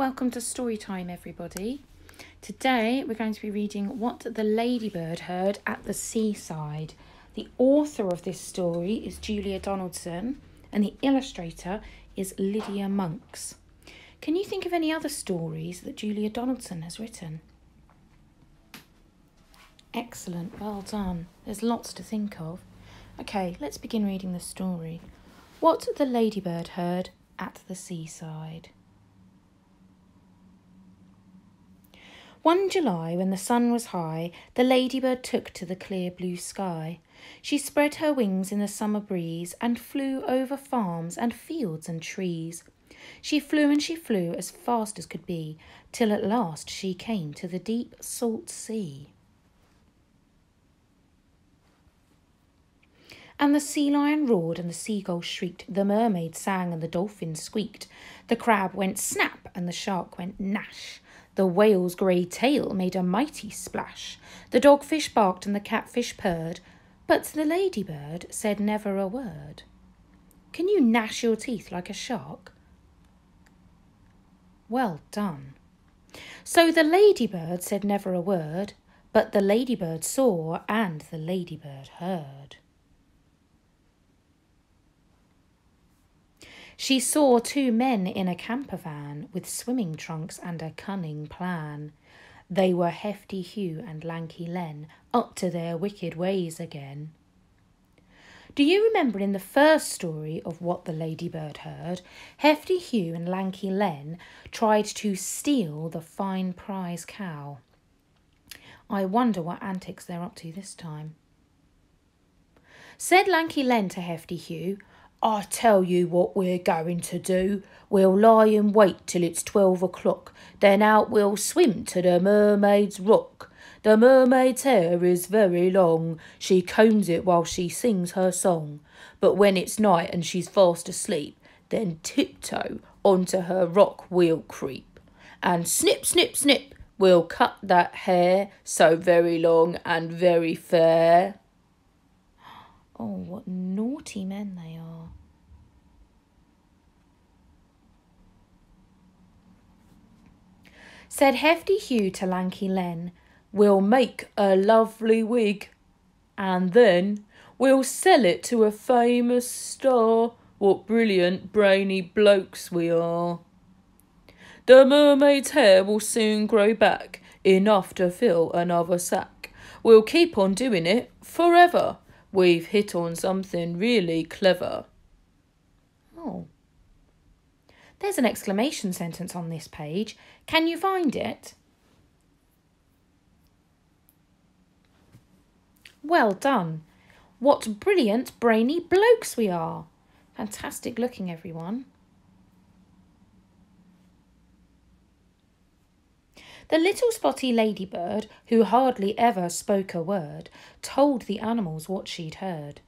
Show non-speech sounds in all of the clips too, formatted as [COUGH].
Welcome to story time, everybody. Today we're going to be reading What the Ladybird Heard at the Seaside. The author of this story is Julia Donaldson, and the illustrator is Lydia Monks. Can you think of any other stories that Julia Donaldson has written? Excellent, well done. There's lots to think of. Okay, let's begin reading the story. What the Ladybird Heard at the Seaside. One July, when the sun was high, the ladybird took to the clear blue sky. She spread her wings in the summer breeze and flew over farms and fields and trees. She flew and she flew as fast as could be, till at last she came to the deep salt sea. And the sea lion roared and the seagull shrieked, the mermaid sang and the dolphin squeaked, the crab went snap and the shark went gnash. The whale's grey tail made a mighty splash. The dogfish barked and the catfish purred, but the ladybird said never a word. Can you gnash your teeth like a shark? Well done. So the ladybird said never a word, but the ladybird saw and the ladybird heard. She saw two men in a camper van with swimming trunks and a cunning plan. They were Hefty Hugh and Lanky Len, up to their wicked ways again. Do you remember in the first story of what the ladybird heard, Hefty Hugh and Lanky Len tried to steal the fine prize cow? I wonder what antics they're up to this time. Said Lanky Len to Hefty Hugh, I tell you what we're going to do. We'll lie in wait till it's twelve o'clock, then out we'll swim to the mermaid's rock. The mermaid's hair is very long, she combs it while she sings her song. But when it's night and she's fast asleep, then tiptoe onto her rock we'll creep. And snip, snip, snip, we'll cut that hair so very long and very fair. Oh, what naughty men they are. Said Hefty Hugh to Lanky Len, We'll make a lovely wig, and then we'll sell it to a famous star. What brilliant, brainy blokes we are. The mermaid's hair will soon grow back, enough to fill another sack. We'll keep on doing it forever. We've hit on something really clever. Oh. There's an exclamation sentence on this page. Can you find it? Well done. What brilliant, brainy blokes we are. Fantastic looking, everyone. The little spotty ladybird, who hardly ever spoke a word, told the animals what she'd heard.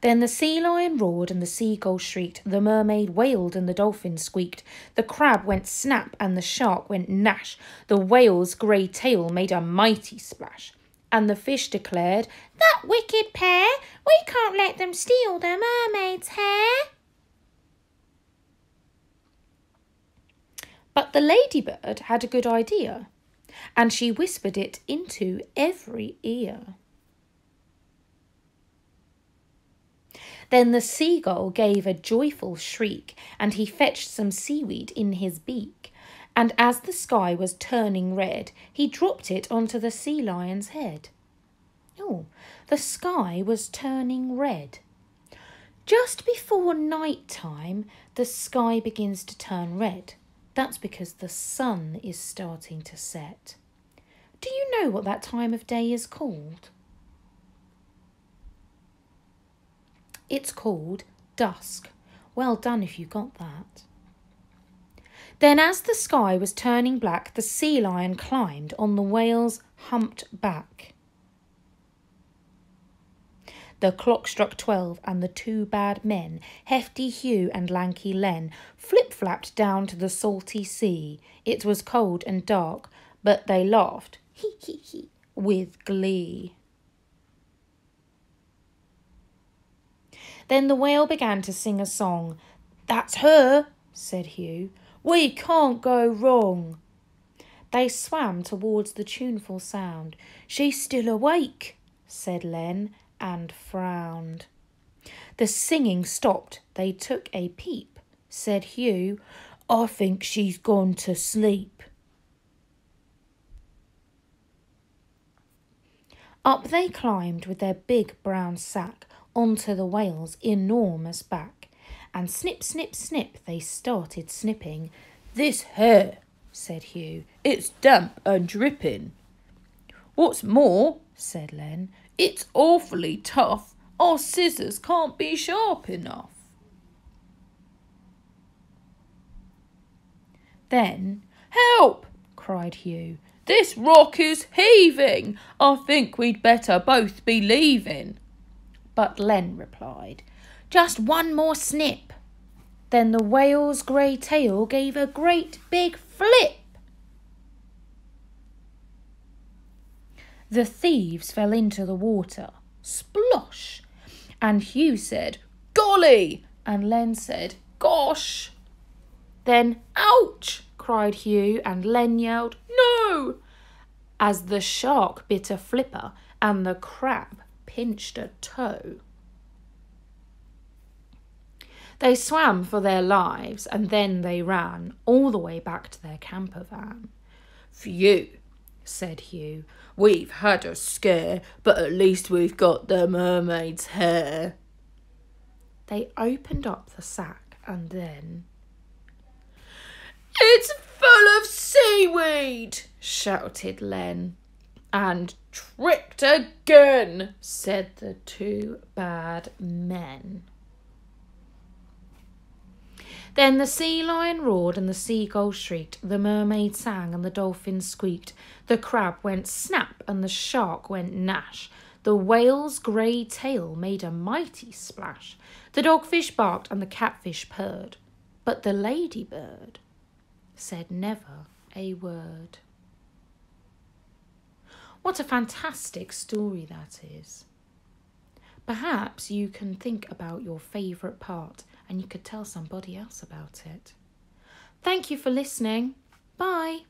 Then the sea lion roared and the seagull shrieked, the mermaid wailed and the dolphin squeaked, the crab went snap and the shark went gnash, the whale's grey tail made a mighty splash. And the fish declared, That wicked pair, we can't let them steal the mermaid's hair. But the ladybird had a good idea, and she whispered it into every ear. Then the seagull gave a joyful shriek, and he fetched some seaweed in his beak. And as the sky was turning red, he dropped it onto the sea lion's head. Oh, the sky was turning red. Just before night time, the sky begins to turn red. That's because the sun is starting to set. Do you know what that time of day is called? It's called dusk. Well done if you got that. Then, as the sky was turning black, the sea lion climbed on the whale's humped back. The clock struck twelve, and the two bad men, Hefty Hugh and Lanky Len, flip flapped down to the salty sea. It was cold and dark, but they laughed, [LAUGHS] hee hee hee, with glee. Then the whale began to sing a song. That's her, said Hugh. We can't go wrong. They swam towards the tuneful sound. She's still awake, said Len, and frowned. The singing stopped. They took a peep. Said Hugh, I think she's gone to sleep. Up they climbed with their big brown sack onto the whale's enormous back, and snip, snip, snip they started snipping. This hair, said Hugh, it's damp and dripping. What's more, said Len, it's awfully tough. Our scissors can't be sharp enough. Then, help! cried Hugh. This rock is heaving. I think we'd better both be leaving. But Len replied, Just one more snip. Then the whale's grey tail gave a great big flip. The thieves fell into the water. Splosh! And Hugh said, Golly! And Len said, Gosh! Then, ouch! cried Hugh, and Len yelled, No! As the shark bit a flipper and the crab pinched a toe. They swam for their lives and then they ran all the way back to their camper van. Phew, said Hugh. We've had a scare, but at least we've got the mermaid's hair. They opened up the sack and then it's full of seaweed, shouted Len. And tricked again, said the two bad men. Then the sea lion roared and the seagull shrieked, the mermaid sang and the dolphin squeaked, the crab went snap and the shark went gnash, the whale's grey tail made a mighty splash, the dogfish barked and the catfish purred, but the ladybird said never a word. What a fantastic story that is. Perhaps you can think about your favourite part and you could tell somebody else about it. Thank you for listening. Bye.